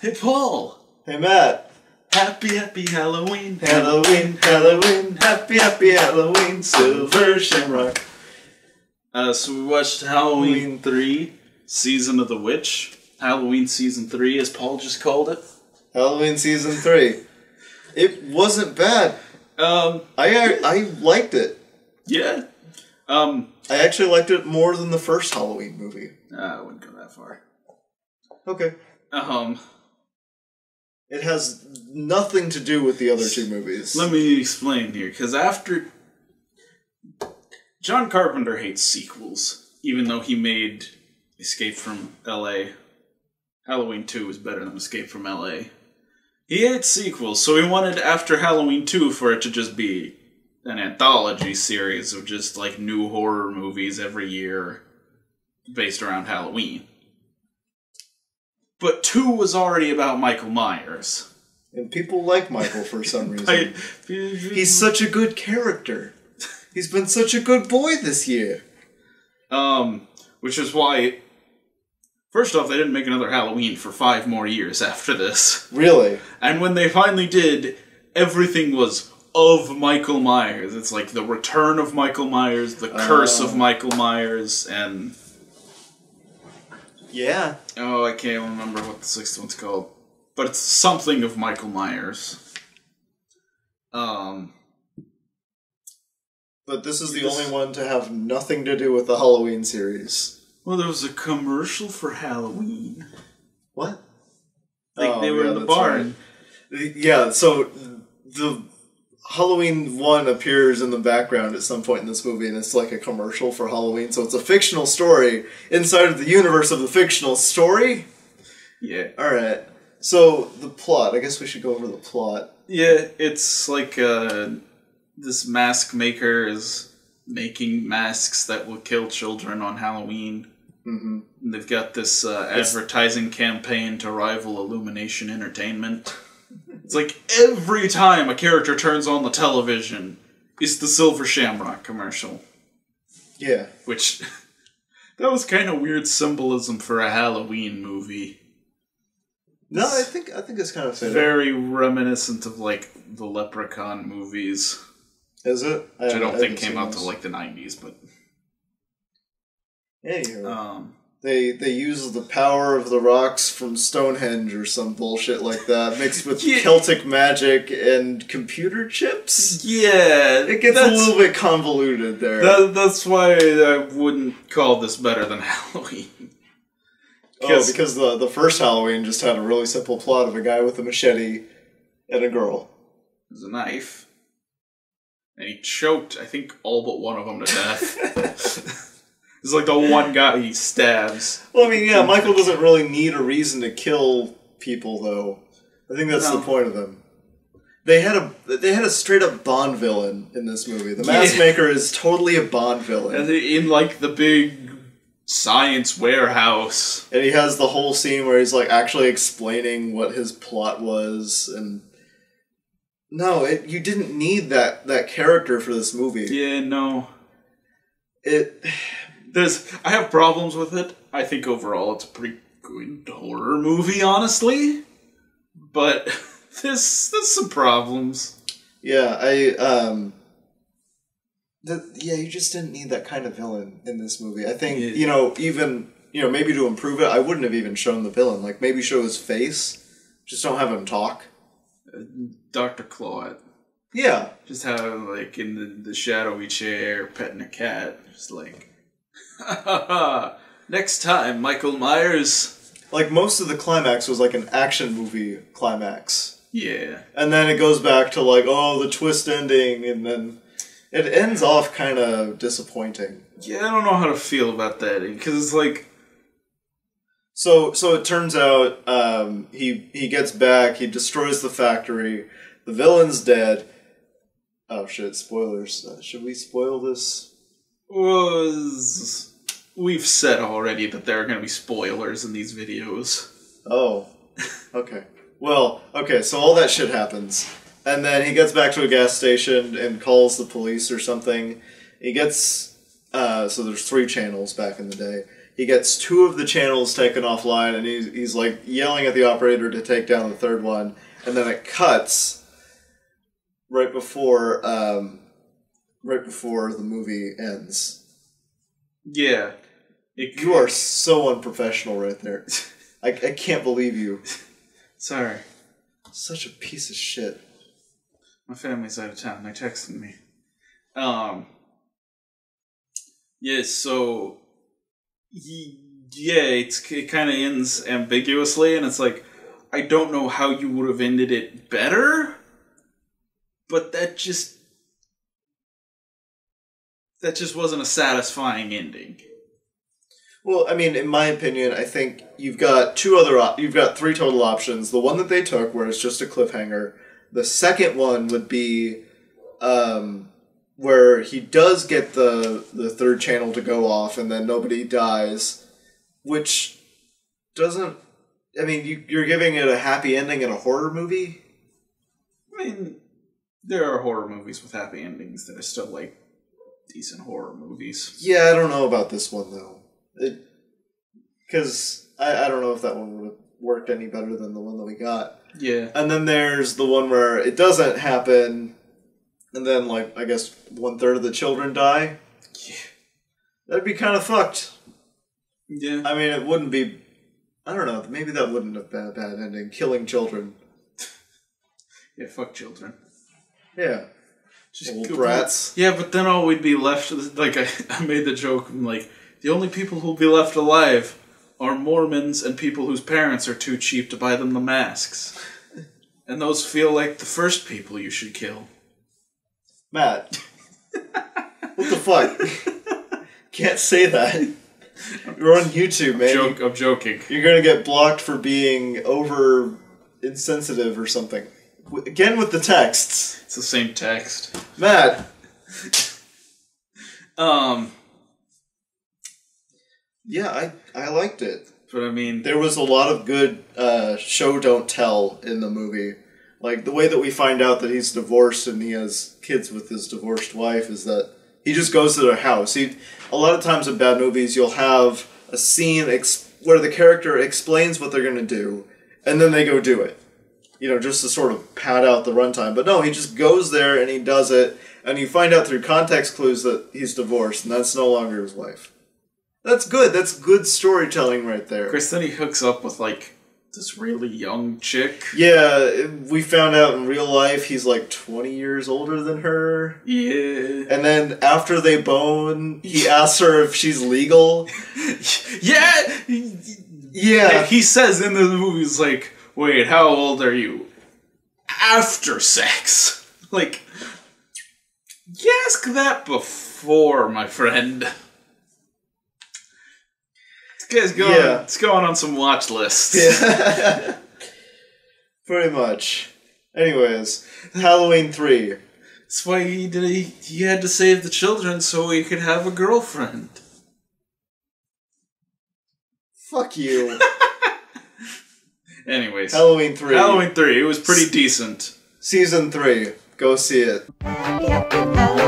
Hey, Paul. Hey Matt. Happy, happy Halloween. Halloween, Halloween, happy, happy Halloween, Silver Shamrock. Uh, so we watched Halloween 3, Season of the Witch. Halloween Season 3, as Paul just called it. Halloween season three. It wasn't bad. Um, I I liked it. yeah. Um, I actually liked it more than the first Halloween movie. uh, I wouldn't go that far. Okay. Um, It has nothing to do with the other two movies. let me explain here, because after. John Carpenter hates sequels, even though he made Escape from LA. Halloween 2 is better than Escape from LA. He hates sequels, so he wanted after Halloween 2 for it to just be an anthology series of just like new horror movies every year based around Halloween. But 2 was already about Michael Myers. and people like Michael for some reason. I, He's such a good character. He's been such a good boy this year. Um, which is why. First off, they didn't make another Halloween for five more years after this. Really? And when they finally did, everything was of Michael Myers. It's like the return of Michael Myers, the curse of Michael Myers, and. Yeah. Oh, I can't remember what the sixth one's called. But it's something of Michael Myers. Um. But this is the This- only one to have nothing to do with the Halloween series. Well, there was a commercial for Halloween. What? Like Oh, they were yeah, in the barn. Yeah, so the Halloween one appears in the background at some point in this movie, and it's like a commercial for Halloween. So it's a fictional story inside of the universe of the fictional story. Yeah. All right. So the plot. I guess we should go over the plot. Yeah, it's like uh, this mask maker is making masks that will kill children on Halloween. Mm-hmm. And They've got this uh, advertising campaign to rival Illumination Entertainment. It's like every time a character turns on the television, it's the Silver Shamrock commercial. Yeah. Which, that was kind of weird symbolism for a Halloween movie. No, I think I think it's kind of fitting. Very reminiscent of like the Leprechaun movies. Is it? which I don't think haven't came out this. till like the nineties, but Yeah, you're right. um, They they use the power of the rocks from Stonehenge or some bullshit like that, mixed with Yeah. Celtic magic and computer chips. yeah, It gets a little bit convoluted there. That, that's why I wouldn't call this better than Halloween. oh, because the the first Halloween just had a really simple plot of a guy with a machete and a girl. There's a knife, and he choked. I think all but one of them to death. it's like the one guy he stabs. Well, I mean, yeah, Michael doesn't really need a reason to kill people, though. I think that's No. the point of them. They had a they had a straight up Bond villain in this movie. The mask Yeah. maker is totally a Bond villain. And in like the big science warehouse. And he has the whole scene where he's like actually explaining what his plot was and no, it, you didn't need that that character for this movie. Yeah, no. It There's I have problems with it. I think overall it's a pretty good horror movie, honestly. But there's there's some problems. yeah, I um the, yeah, you just didn't need that kind of villain in this movie. I think Yeah. you know, even you know, maybe to improve it, I wouldn't have even shown the villain. Like maybe show his face, just don't have him talk. Dr. Claw. Yeah, Just have him like in the, the shadowy chair petting a cat. Just like next time, Michael Myers. like most of the climax was like an action movie climax. Yeah. and then it goes back to like oh the twist ending and then it ends off kind of disappointing Yeah, I don't know how to feel about that because it's like so so it turns out um, he he gets back he destroys the factory the villain's dead oh shit spoilers uh, should we spoil this was we've said already that there are going to be spoilers in these videos. oh okay. Well okay so all that shit happens and then he gets back to a gas station and calls the police or something. He gets uh, so there's three channels back in the day. He gets two of the channels taken offline, and he's, he's like yelling at the operator to take down the third one, and then it cuts right before um, right before the movie ends. Yeah. It, You are so unprofessional right there. I, I can't believe you. Sorry. Such a piece of shit. My family's out of town. They texted me. Um. Yeah, so. He, yeah, it's, it kind of ends ambiguously, and it's like, I don't know how you would have ended it better, but that just. That just wasn't a satisfying ending. Well, I mean, in my opinion, I think you've got two other op- you've got three total options. The one that they took, where it's just a cliffhanger. The second one would be um, where he does get the the third channel to go off, and then nobody dies, which doesn't. I mean, you, you're giving it a happy ending in a horror movie. I mean, there are horror movies with happy endings that are still like decent horror movies. Yeah, I don't know about this one though. Because I, I don't know if that one would have worked any better than the one that we got. Yeah. And then there's the one where it doesn't happen, and then like I guess one third of the children die. Yeah. That'd be kind of fucked. Yeah. I mean, it wouldn't be. I don't know. Maybe that wouldn't have been a bad ending. Killing children. Yeah, fuck children. Yeah. Just Little brats. Yeah, but then all we'd be left like I, I made the joke, I'm like, the only people who'll be left alive are Mormons and people whose parents are too cheap to buy them the masks. And those feel like the first people you should kill. Matt. what the fuck? Can't say that. You're on YouTube, man. Joke, I'm joking. You're gonna get blocked for being over insensitive or something. Again with the texts. It's the same text. Matt. Um, Yeah, I, I liked it. but I mean, There was a lot of good uh, show don't tell in the movie. Like the way that we find out that he's divorced and he has kids with his divorced wife is that he just goes to their house. He a lot of times in bad movies you'll have a scene ex- where the character explains what they're going to do and then they go do it. You know, just to sort of pad out the runtime. But no, he just goes there and he does it and you find out through context clues that he's divorced and that's no longer his wife. That's good. That's good storytelling right there. Chris, then he hooks up with like this really young chick. Yeah, we found out in real life he's like 20 years older than her. Yeah. And then after they bone, he asks her if she's legal. Yeah! Yeah. He says in the movie, he's like, wait, how old are you? After sex. Like, you ask that before, my friend. This guy's going, Yeah. it's going on some watch lists. Yeah. Pretty much. Anyways, Halloween 3. That's why he did. He, he had to save the children so he could have a girlfriend. Fuck you. Anyways, Halloween 3. Halloween three. It was pretty decent. Season 3. Go see it. Happy, happy Halloween.